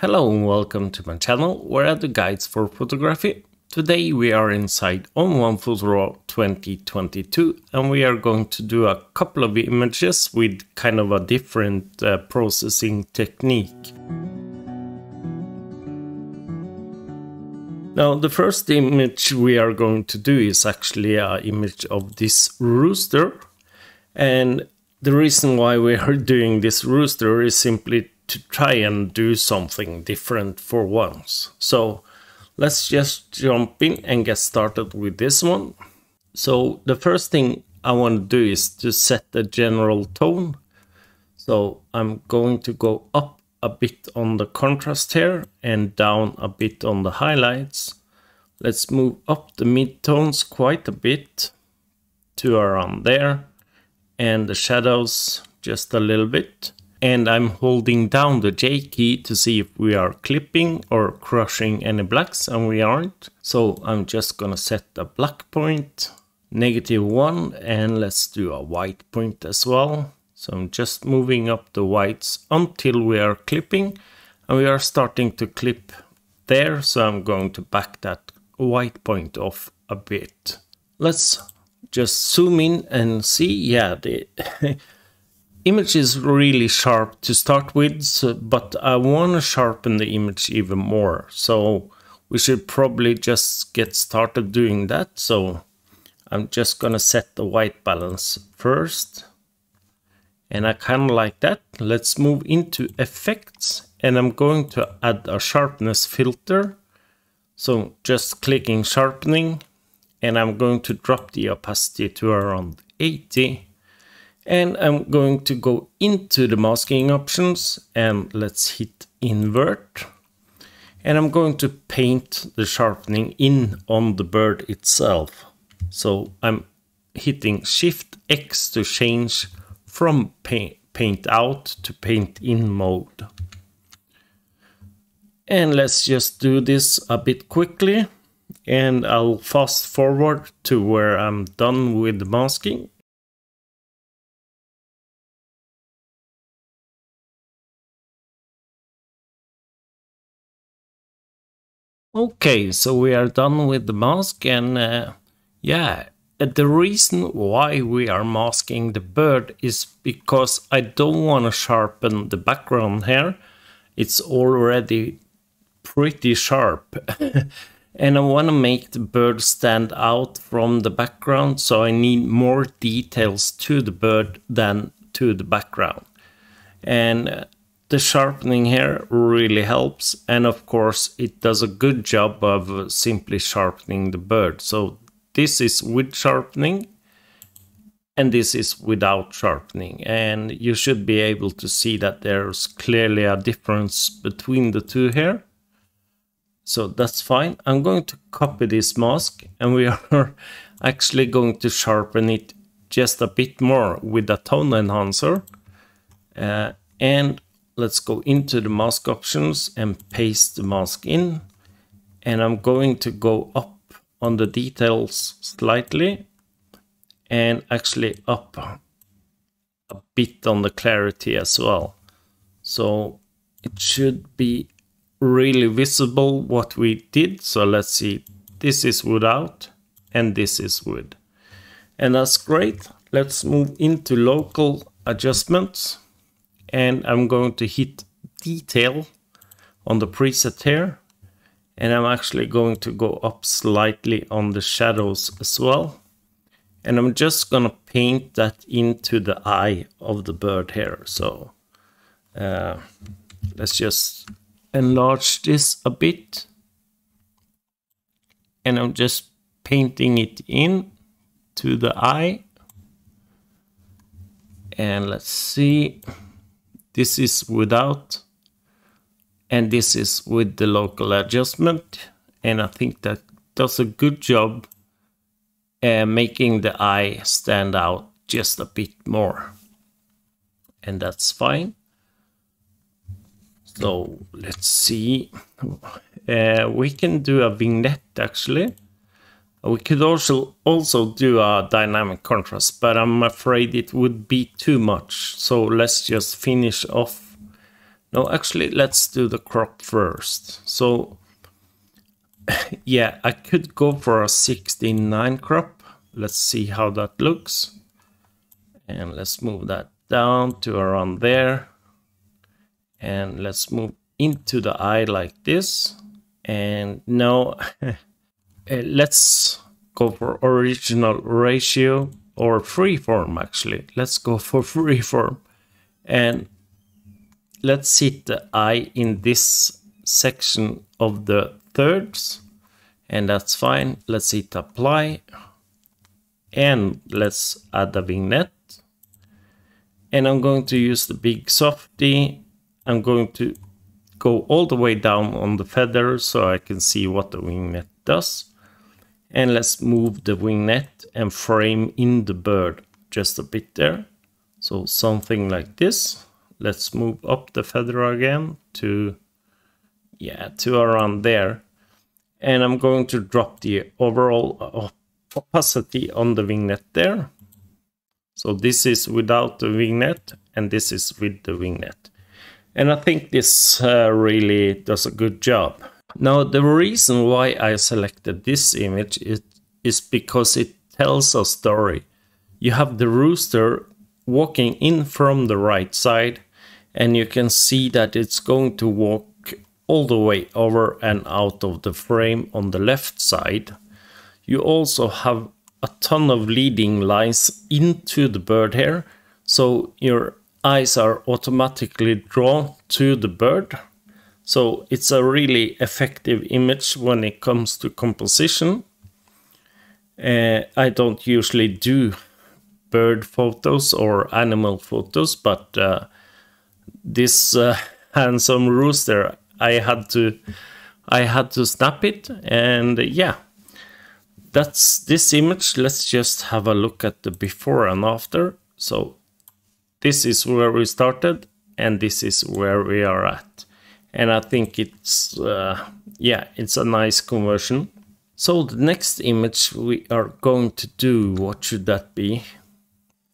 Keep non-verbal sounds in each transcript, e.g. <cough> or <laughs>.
Hello and welcome to my channel where I do guides for photography. Today we are inside ON1 Photo Raw 2022 and we are going to do a couple of images with kind of a different uh, processing technique. Now the first image we are going to do is actually an image of this rooster and the reason why we are <laughs> doing this rooster is simply to try and do something different for once. So let's just jump in and get started with this one. So the first thing I want to do is to set the general tone. So I'm going to go up a bit on the contrast here and down a bit on the highlights. Let's move up the midtones quite a bit to around there and the shadows just a little bit and I'm holding down the J key to see if we are clipping or crushing any blacks and we aren't. So I'm just gonna set a black point, negative one, and let's do a white point as well. So I'm just moving up the whites until we are clipping and we are starting to clip there. So I'm going to back that white point off a bit. Let's just zoom in and see, yeah, the <laughs> image is really sharp to start with, so, but I want to sharpen the image even more. So we should probably just get started doing that. So I'm just going to set the white balance first. And I kind of like that. Let's move into effects and I'm going to add a sharpness filter. So just clicking sharpening and I'm going to drop the opacity to around 80 and I'm going to go into the masking options and let's hit invert. And I'm going to paint the sharpening in on the bird itself. So I'm hitting Shift X to change from paint, paint out to paint in mode. And let's just do this a bit quickly. And I'll fast forward to where I'm done with the masking. Okay, so we are done with the mask and uh, yeah, the reason why we are masking the bird is because I don't want to sharpen the background here. It's already pretty sharp. <laughs> and I want to make the bird stand out from the background, so I need more details to the bird than to the background. And uh, the sharpening here really helps and of course it does a good job of simply sharpening the bird. So this is with sharpening and this is without sharpening. And you should be able to see that there's clearly a difference between the two here. So that's fine. I'm going to copy this mask and we <laughs> are actually going to sharpen it just a bit more with a tone enhancer. Uh, and let's go into the mask options and paste the mask in. And I'm going to go up on the details slightly and actually up a bit on the clarity as well. So it should be really visible what we did. So let's see, this is without and this is with. And that's great. Let's move into local adjustments and I'm going to hit detail on the preset here. And I'm actually going to go up slightly on the shadows as well. And I'm just gonna paint that into the eye of the bird here. So uh, let's just enlarge this a bit. And I'm just painting it in to the eye. And let's see this is without and this is with the local adjustment. And I think that does a good job uh, making the eye stand out just a bit more. And that's fine. So let's see. Uh, we can do a vignette actually we could also also do a dynamic contrast, but I'm afraid it would be too much. So let's just finish off No, actually, let's do the crop first. So, <laughs> yeah, I could go for a 16.9 crop. Let's see how that looks. And let's move that down to around there. And let's move into the eye like this. And now, <laughs> Uh, let's go for original ratio or freeform actually. Let's go for freeform. <laughs> And let's hit the eye in this section of the thirds and that's fine. Let's hit apply and let's add a vignette. And I'm going to use the big softy. I'm going to go all the way down on the feather so I can see what the vignette does. And let's move the vignette and frame in the bird just a bit there. So something like this. Let's move up the feather again to yeah to around there. And I'm going to drop the overall opacity on the vignette there. So this is without the vignette and this is with the vignette and I think this uh, really does a good job now the reason why I selected this image is, is because it tells a story you have the rooster walking in from the right side and you can see that it's going to walk all the way over and out of the frame on the left side. You also have a ton of leading lines into the bird here, so your eyes are automatically drawn to the bird. So it's a really effective image when it comes to composition. Uh, I don't usually do bird photos or animal photos, but uh, this uh, <laughs> handsome rooster i had to i had to snap it and yeah. That's this image. Let's just have a look at the before and after. So this is where we started and this is where we are at and i think it's uh, yeah it's a nice conversion so the next image we are going to do what should that be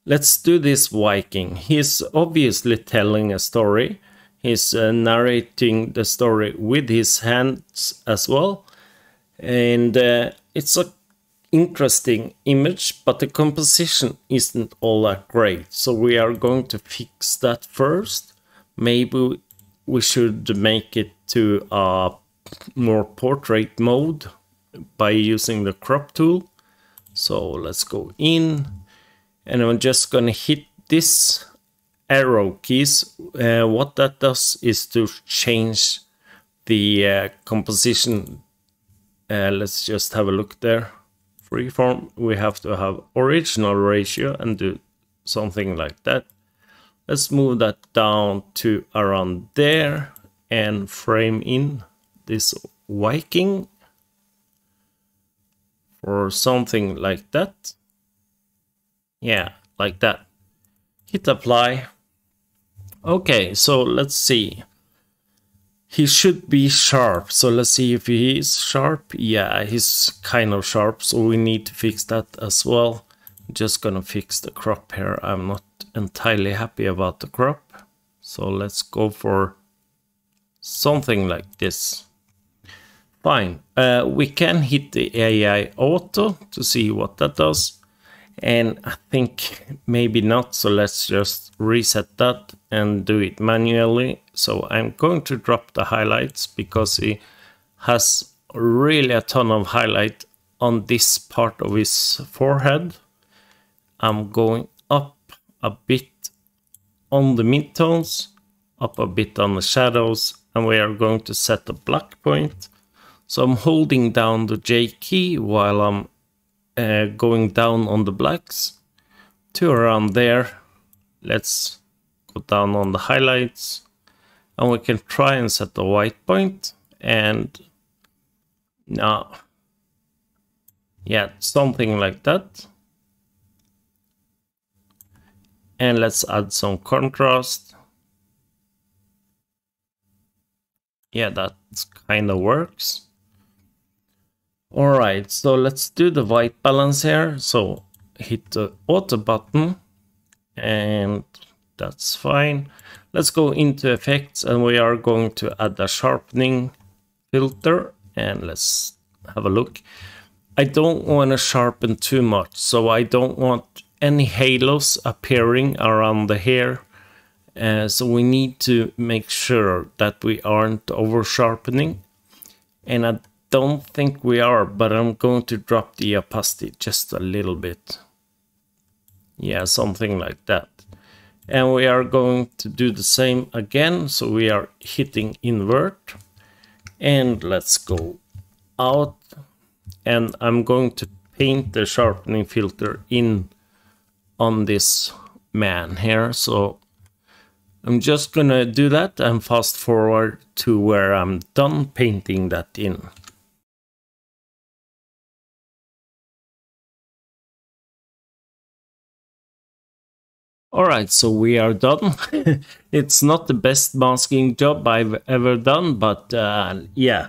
Let's do this Viking. He's obviously telling a story. He's uh, narrating the story with his hands as well. And uh, it's a interesting image, but the composition isn't all that great. So we are going to fix that first. Maybe we should make it to a more portrait mode by using the crop tool. So let's go in and I'm just gonna hit this arrow keys. Uh, what that does is to change the uh, composition. Uh, let's just have a look there. Freeform, we have to have original ratio and do something like that. Let's move that down to around there and frame in this Viking or something like that. Yeah, like that. Hit apply. Okay, so let's see. He should be sharp, so let's see if he is sharp. Yeah, he's kind of sharp, so we need to fix that as well. Just gonna fix the crop here. I'm not entirely happy about the crop. So let's go for something like this. Fine. Uh, we can hit the AI auto to see what that does and I think maybe not so let's just reset that and do it manually so I'm going to drop the highlights because he has really a ton of highlight on this part of his forehead I'm going up a bit on the midtones up a bit on the shadows and we are going to set a black point. So I'm holding down the J key while I'm uh, going down on the blacks to around there. Let's go down on the highlights and we can try and set the white point and now yeah something like that and let's add some contrast yeah that kind of works all right, so let's do the white balance here. So hit the auto button and that's fine. let's go into effects and we are going to add a sharpening filter and let's have a look. I don't want to sharpen too much, so I don't want any halos appearing around the hair. Uh, so we need to make sure that we aren't over sharpening. And I don't think we are, but I'm going to drop the opacity just a little bit. Yeah, something like that. And we are going to do the same again. So we are hitting invert. And let's go out and I'm going to paint the sharpening filter in on this man here so I'm just gonna do that and fast forward to where I'm done painting that in. Alright, so we are done. <laughs> it's not the best masking job I've ever done, but uh, yeah,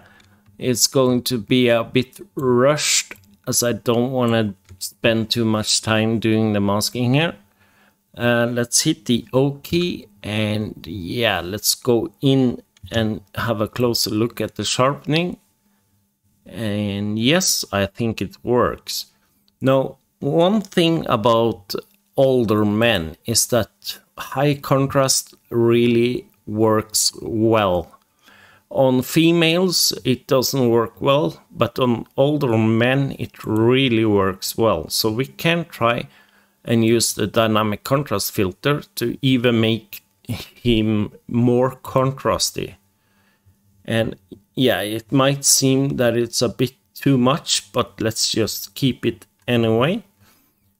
it's going to be a bit rushed as I don't want to spend too much time doing the masking here. Uh, let's hit the O key and yeah, let's go in and have a closer look at the sharpening. And yes, I think it works. Now, one thing about older men is that high contrast really works well on females, it doesn't work well, but on older men, it really works well. So we can try and use the dynamic contrast filter to even make him more contrasty. And yeah, it might seem that it's a bit too much, but let's just keep it anyway.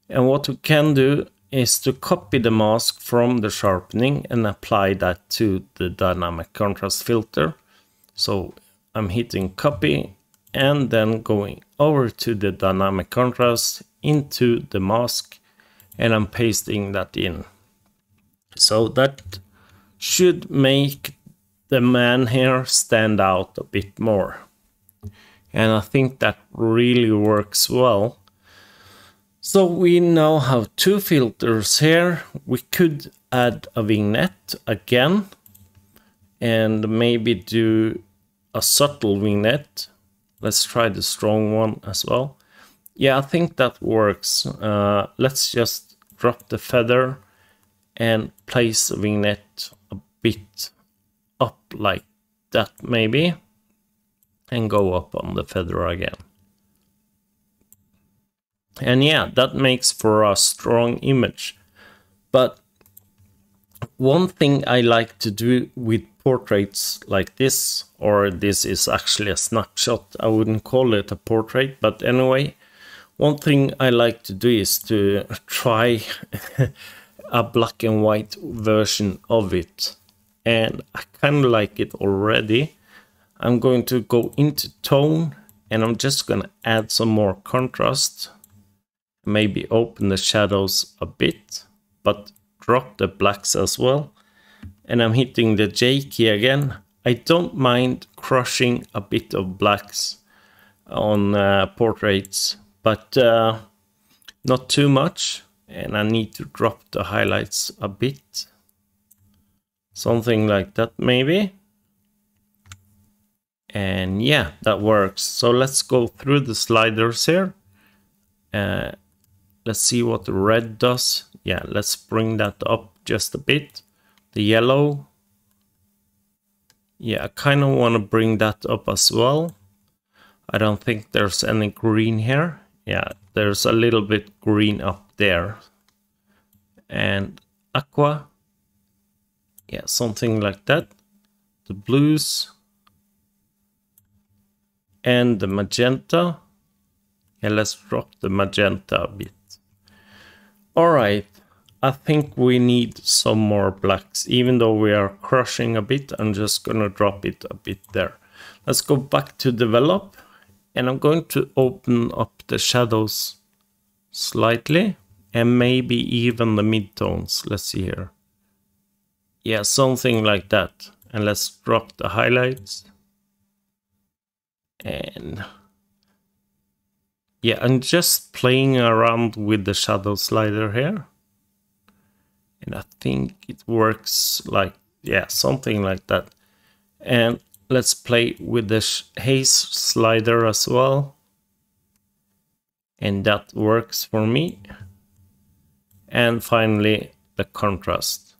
And what we can do is to copy the mask from the sharpening and apply that to the dynamic contrast filter. So I'm hitting copy and then going over to the dynamic contrast into the mask and I'm pasting that in. So that should make the man here stand out a bit more. And I think that really works well. So we now have two filters here. We could add a vignette again and maybe do a subtle vignette. Let's try the strong one as well. Yeah, I think that works. Uh, let's just drop the feather and place the vignette a bit up like that maybe. And go up on the feather again. And yeah, that makes for a strong image. But one thing I like to do with portraits like this, or this is actually a snapshot. I wouldn't call it a portrait, but anyway, one thing I like to do is to <laughs> try a black and white version of it. And I kind of like it already. I'm going to go into tone and I'm just going to add some more contrast. Maybe open the shadows a bit, but drop the blacks as well and I'm hitting the J key again. I don't mind crushing a bit of blacks on uh, portraits, but uh, not too much. And I need to drop the highlights a bit. Something like that maybe. And yeah, that works. So let's go through the sliders here. Uh, let's see what the red does. Yeah, let's bring that up just a bit the yellow. Yeah, I kind of want to bring that up as well. I don't think there's any green here. Yeah, there's a little bit green up there. And aqua. Yeah, something like that. The blues. And the magenta. Yeah, let's drop the magenta a bit. All right, I think we need some more blacks. Even though we are crushing a bit, I'm just gonna drop it a bit there. Let's go back to develop. And I'm going to open up the shadows slightly. And maybe even the midtones. Let's see here. Yeah, something like that. And let's drop the highlights. And yeah, I'm just playing around with the shadow slider here and I think it works like yeah, something like that. And let's play with the haze slider as well. And that works for me. And finally, the contrast.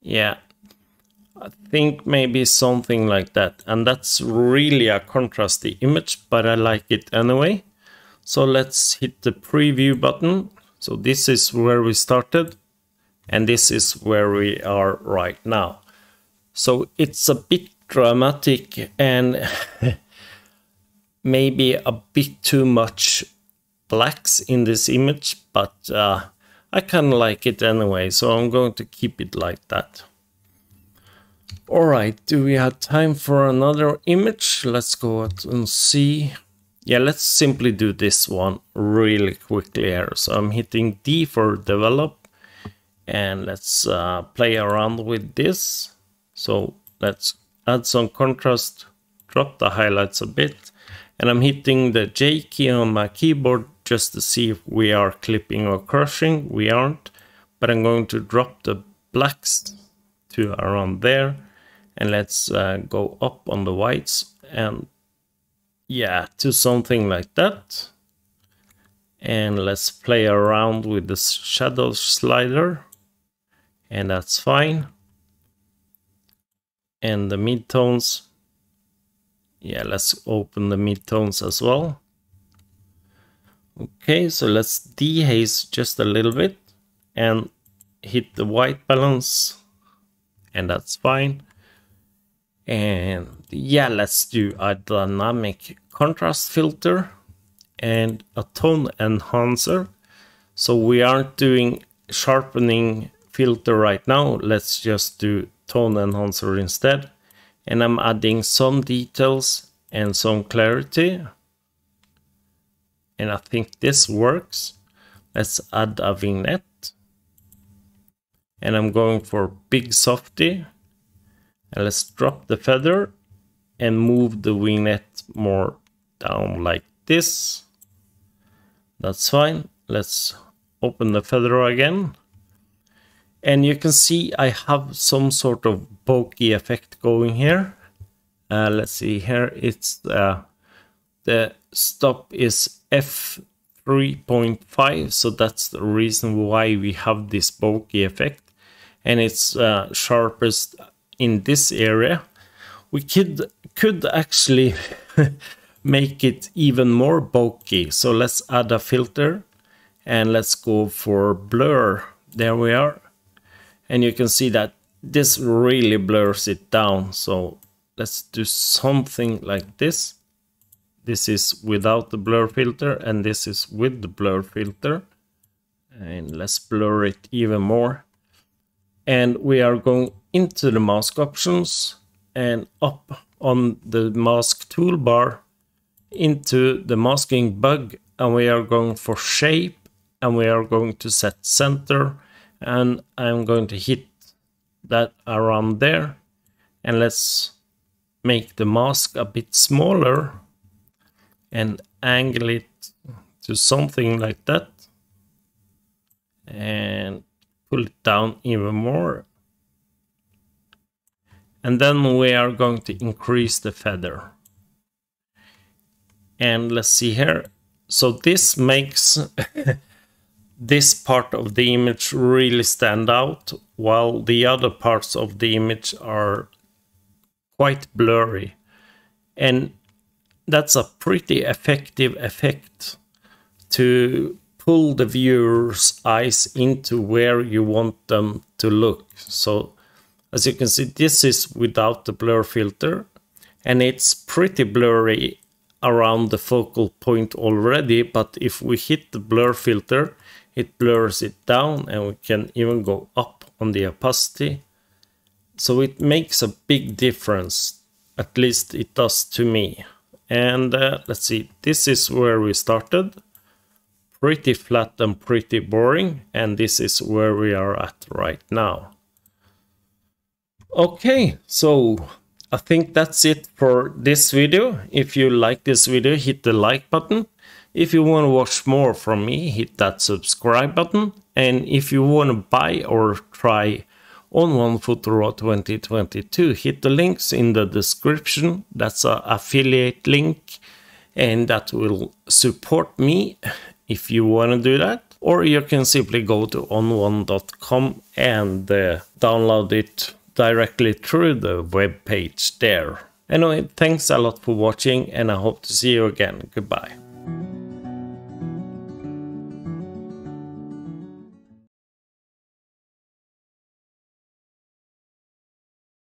Yeah, I think maybe something like that. And that's really a contrasty image, but I like it anyway. So let's hit the preview button. So this is where we started and this is where we are right now. So it's a bit dramatic and <laughs> maybe a bit too much blacks in this image, but uh, I kind of like it anyway, so I'm going to keep it like that. Alright, do we have time for another image? Let's go out and see. Yeah, let's simply do this one really quickly here. So I'm hitting D for develop and let's uh, play around with this. So let's add some contrast, drop the highlights a bit and I'm hitting the J key on my keyboard just to see if we are clipping or crushing. We aren't, but I'm going to drop the blacks to around there and let's uh, go up on the whites and yeah, to something like that. And let's play around with the shadow slider. And that's fine. And the midtones. Yeah, let's open the midtones as well. Okay, so let's dehaze just a little bit and hit the white balance and that's fine. And yeah, let's do a dynamic contrast filter and a tone enhancer. So we aren't doing sharpening filter right now. Let's just do tone enhancer instead. And I'm adding some details and some clarity. And I think this works. Let's add a vignette. And I'm going for big softy let's drop the feather and move the vignette more down like this. That's fine. Let's open the feather again. And you can see I have some sort of bokeh effect going here. Uh, let's see here. It's uh, the stop is f3.5, so that's the reason why we have this bokeh effect. And it's uh, sharpest in this area, we could could actually <laughs> make it even more bokeh. So let's add a filter and let's go for blur. There we are. And you can see that this really blurs it down. So let's do something like this. This is without the blur filter and this is with the blur filter. And let's blur it even more. And we are going into the mask options and up on the mask toolbar into the masking bug and we are going for shape and we are going to set center and I'm going to hit that around there and let's make the mask a bit smaller and angle it to something like that and pull it down even more and then we are going to increase the feather. And let's see here. So this makes <laughs> this part of the image really stand out while the other parts of the image are quite blurry. And that's a pretty effective effect to pull the viewer's eyes into where you want them to look. So as you can see, this is without the blur filter and it's pretty blurry around the focal point already. But if we hit the blur filter, it blurs it down and we can even go up on the opacity. So it makes a big difference, at least it does to me. And uh, let's see, this is where we started. Pretty flat and pretty boring. And this is where we are at right now. Okay, so I think that's it for this video. If you like this video, hit the like button. If you want to watch more from me, hit that subscribe button. And if you want to buy or try ON1 Photo Raw 2022, hit the links in the description. That's an affiliate link and that will support me if you want to do that. Or you can simply go to on1.com and uh, download it directly through the web page there. Anyway, thanks a lot for watching and I hope to see you again. Goodbye.